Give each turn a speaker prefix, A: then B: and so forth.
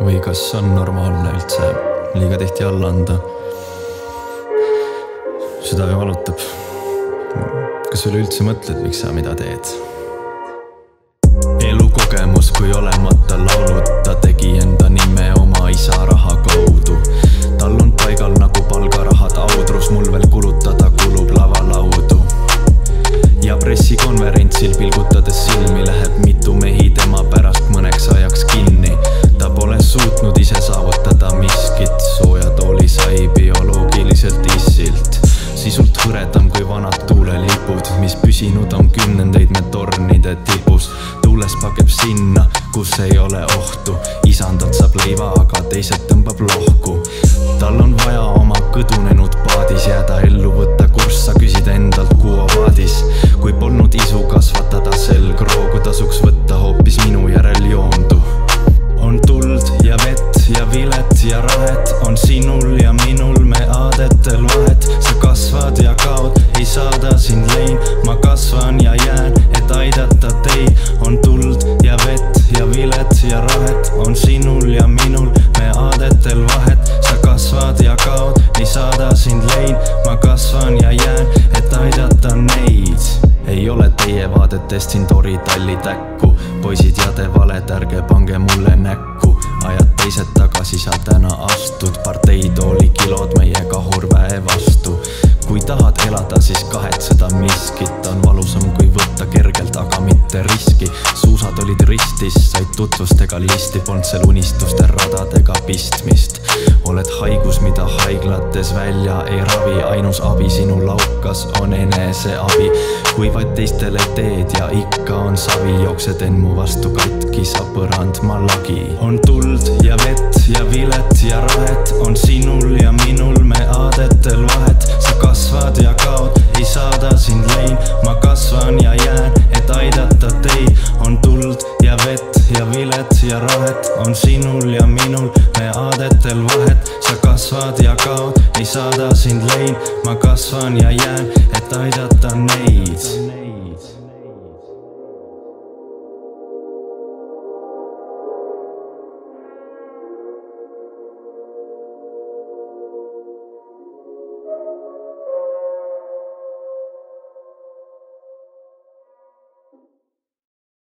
A: või kas on normaalne üldse liiga tihti alla anda? süda ju valutab. kas sa üleüldse mõtled, miks sa mida teed? elukogemus kui olemata laulud, ta hõredam kui vanad tuulelipud, mis püsinud on kümnendeid me tornide tipus. tuules pakeb sinna, kus ei ole ohtu, isandalt saab leiva, aga teised tõmbab lohku. On sinul ja minul me aadetel vahet. sa kasvad ja kaod, ei saada sind lein, ma kasvan ja jään, et aidata neid. ei ole teie vaadetest siin toritalli täkku, poisid jade valed, ärge pange mulle näkku ajad teised tagasi, sa täna astud parteitooli kilod meie kahurväe vastu. Kui tahad elada, siis kahetseda miskit, on valusam kui võtta kergelt, aga mitte riski. suusad olid ristis, said tutvustega listi, polnud seal unistuste radadega pistmist. oled haigus, mida haiglates välja ei ravi, ainus abi sinu laukas on eneseabi. kui vaid teistele teed ja ikka on savi, jooksed enmu vastu katki, sa põrand ma lagi. on tuld ja vett ja vilet ja rahet, on sinul ja minul vilet ja rahet, on sinul ja minul me aadetel vahet. sa kasvad ja kaod, ei saada sind lein, ma kasvan ja jään, et aidata neid.